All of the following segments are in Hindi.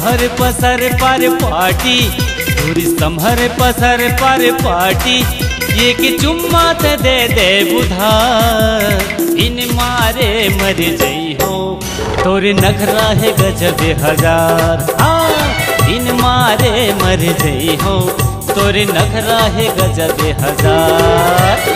संभर पसर पर पार्टी, पूरी संभर पसर पर पार्टी। ये कि चुम्मा त दे दे बुधार, इन मारे मर जई हो। तोर नखरा है गजब हज़ार हाँ इन मारे मर जई हो। तोर नखरा है गजब हज़ार।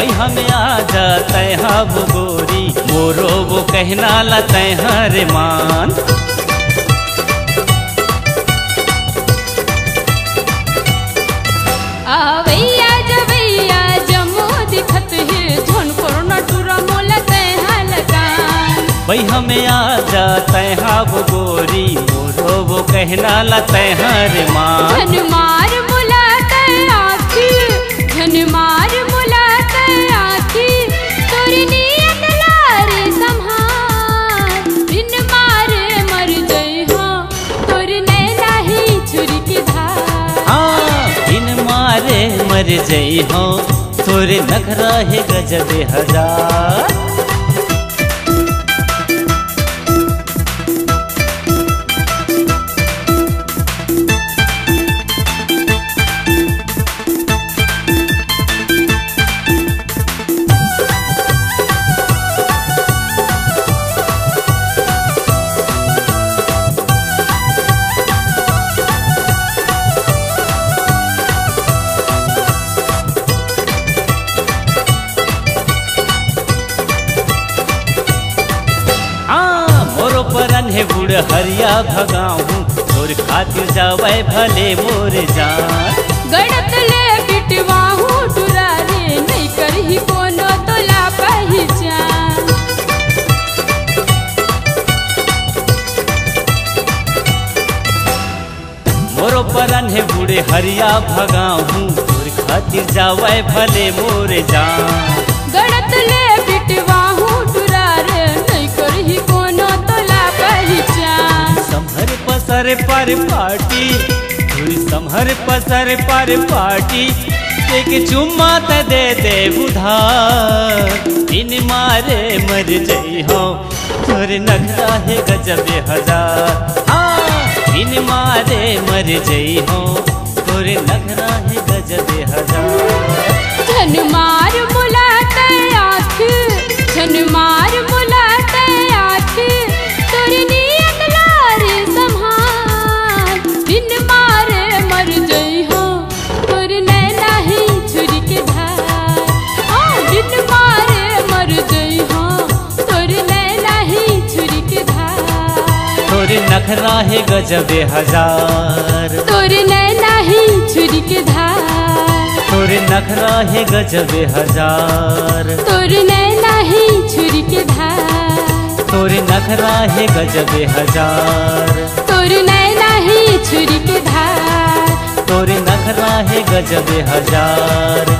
भाई हमें आ जाते हब गोरी। मोरो वो कहना लते हर मान। अवैया जवैया दिखत है झन मोला तह आ जाते हब गोरी मोरो वो कहना लते हर मान। मार मारे जई हो तोरे नखरा है गजब हज़ार। परन है बुढ़ हरिया भगाऊं तोर खातिर जावे भले मोर जान। गड़त ले बिटवाहू डुरारे नहीं करही कोनो तोला पहचान। मोरो परन है बूढ़े हरिया भगाऊं तोर खातिर जावे भले मोर जान। पसर पर पार्टी तोर समहर पसर पर पार्टी, एक चुम्मा त दे दे उधार। मारे मर जई हो, तोर नखरा है गजब हज़ार। हाँ मारे मर जई हो, तोर नखरा है तोर नखरा है गजब हज़ार। तोर नैना ही छुरी के धार। तोर नखरा है गजब हज़ार। तोर नैना ही छुरी के धार। तोर नखरा है गजब हज़ार। तोर नैना ही छुरी के धार। तोर नखरा है गजबे हज़ार।